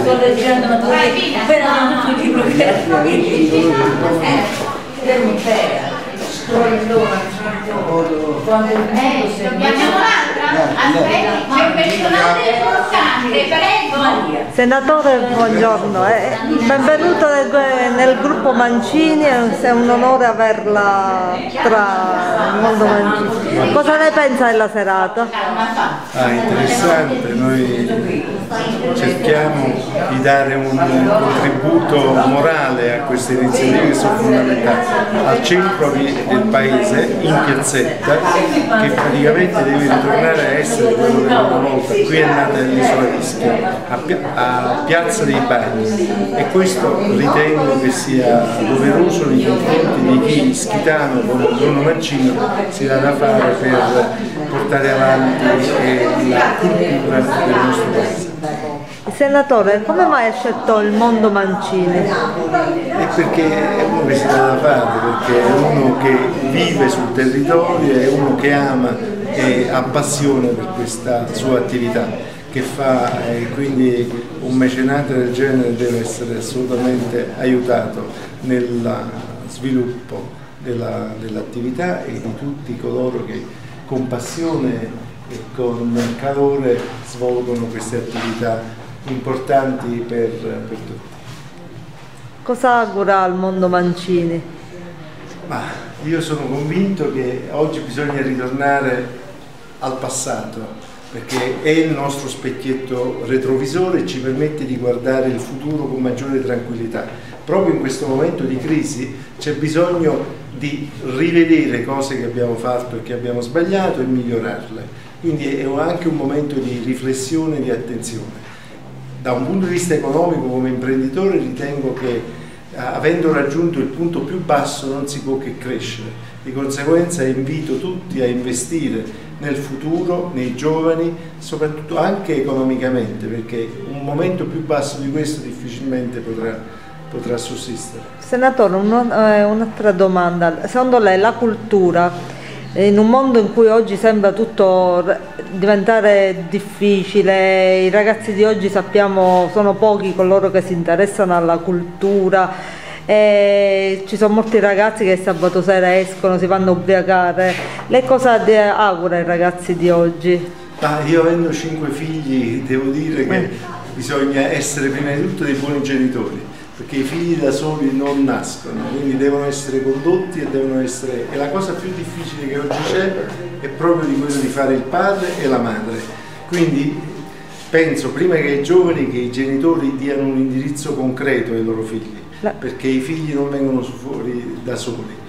Sto leggendo una tua appena tutti i libri che era strollona quando il mondo è un'altra? Aspetti, c'è un personaggio importante, prego. Senatore, buongiorno, eh, benvenuto nel, nel gruppo Mancini, è un onore averla tra il mondo Mancini. Cosa ne pensa della serata? Ah, interessante, noi cerchiamo di dare un contributo morale a queste iniziative che sono fondamentali. Al centro del paese, in piazzetta, che praticamente deve ritornare a essere quello che una volta qui è nata l'isola Ischia, a, Pia- a Piazza dei Bagni e questo ritengo che sia doveroso nei confronti di chi schitano come Bruno Mancini si dà da fare per portare avanti la cultura del nostro paese. Senatore, come mai ha scelto il mondo Mancini? E perché è uno che si dà da fare, perché è uno che vive sul territorio, è uno che ama e ha passione per questa sua attività che fa e quindi un mecenate del genere deve essere assolutamente aiutato nel sviluppo della- dell'attività e di tutti coloro che con passione e con calore svolgono queste attività importanti per, per tutti. Cosa augura al mondo Mancini? Ma io sono convinto che oggi bisogna ritornare al passato perché è il nostro specchietto retrovisore e ci permette di guardare il futuro con maggiore tranquillità. Proprio in questo momento di crisi c'è bisogno di rivedere cose che abbiamo fatto e che abbiamo sbagliato e migliorarle. Quindi è anche un momento di riflessione e di attenzione. Da un punto di vista economico come imprenditore ritengo che eh, avendo raggiunto il punto più basso non si può che crescere. Di conseguenza invito tutti a investire nel futuro, nei giovani, soprattutto anche economicamente, perché un momento più basso di questo difficilmente potrà, potrà sussistere. Senatore, eh, un'altra domanda. Secondo lei la cultura, in un mondo in cui oggi sembra tutto re- diventare difficile, i ragazzi di oggi sappiamo sono pochi coloro che si interessano alla cultura, e ci sono molti ragazzi che sabato sera escono, si vanno a ubriacare. Lei cosa augura ai ragazzi di oggi? Ma io avendo cinque figli devo dire che bisogna essere prima di tutto dei buoni genitori, perché i figli da soli non nascono, quindi devono essere condotti e devono essere... E la cosa più difficile che oggi c'è è proprio di quello di fare il padre e la madre. Quindi penso prima che ai giovani che i genitori diano un indirizzo concreto ai loro figli, perché i figli non vengono fuori da soli.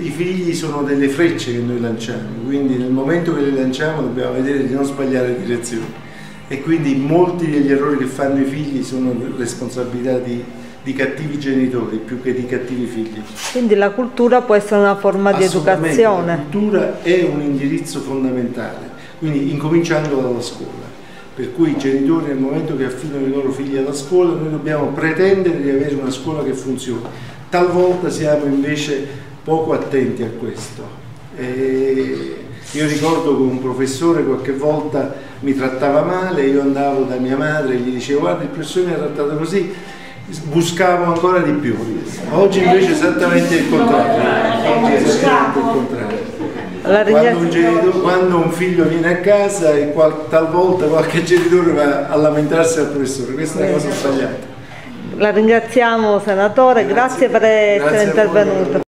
I figli sono delle frecce che noi lanciamo, quindi nel momento che le lanciamo dobbiamo vedere di non sbagliare direzione. E quindi molti degli errori che fanno i figli sono responsabilità di, di cattivi genitori più che di cattivi figli. Quindi la cultura può essere una forma di educazione. La cultura è un indirizzo fondamentale, quindi incominciando dalla scuola. Per cui i genitori nel momento che affidano i loro figli alla scuola, noi dobbiamo pretendere di avere una scuola che funzioni. Talvolta siamo invece poco attenti a questo. E io ricordo che un professore qualche volta mi trattava male, io andavo da mia madre e gli dicevo guarda il professore mi ha trattato così, buscavo ancora di più. Oggi invece è esattamente il contrario. Oggi è esattamente il contrario. Quando un, genitore- quando un figlio viene a casa e qual- talvolta qualche genitore va a lamentarsi al professore, questa è una cosa sbagliata. La ringraziamo senatore, grazie, Grazie. per essere Grazie intervenuto.